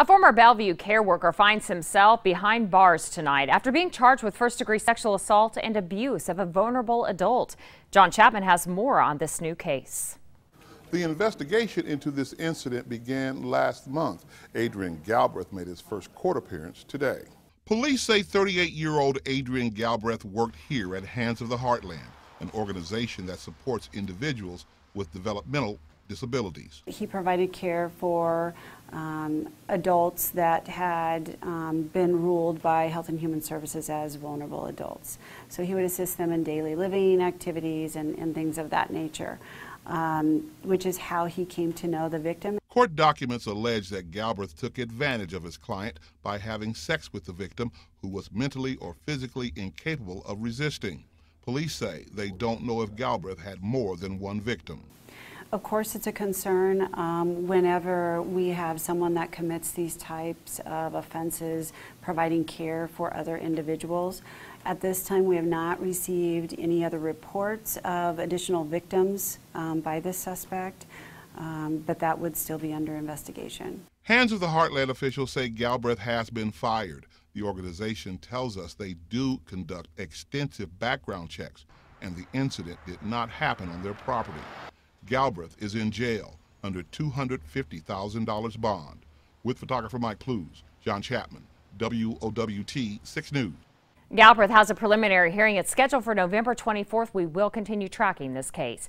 A former Bellevue care worker finds himself behind bars tonight after being charged with first degree sexual assault and abuse of a vulnerable adult. John Chapman has more on this new case. The investigation into this incident began last month. Adrian Galbreath made his first court appearance today. Police say 38 year old Adrian Galbreath worked here at Hands of the Heartland, an organization that supports individuals with developmental disabilities. He provided care for um, adults that had um, been ruled by Health and Human Services as vulnerable adults. So he would assist them in daily living activities and, and things of that nature, um, which is how he came to know the victim. Court documents allege that Galbreath took advantage of his client by having sex with the victim who was mentally or physically incapable of resisting. Police say they don't know if Galbreath had more than one victim. Of course, it's a concern um, whenever we have someone that commits these types of offenses, providing care for other individuals. At this time, we have not received any other reports of additional victims um, by this suspect, um, but that would still be under investigation. Hands of the Heartland officials say Galbreath has been fired. The organization tells us they do conduct extensive background checks, and the incident did not happen on their property. Galbreath is in jail under $250,000 bond. With photographer Mike Clues, John Chapman, WOWT 6 News. Galbreath has a preliminary hearing. It's scheduled for November 24th. We will continue tracking this case.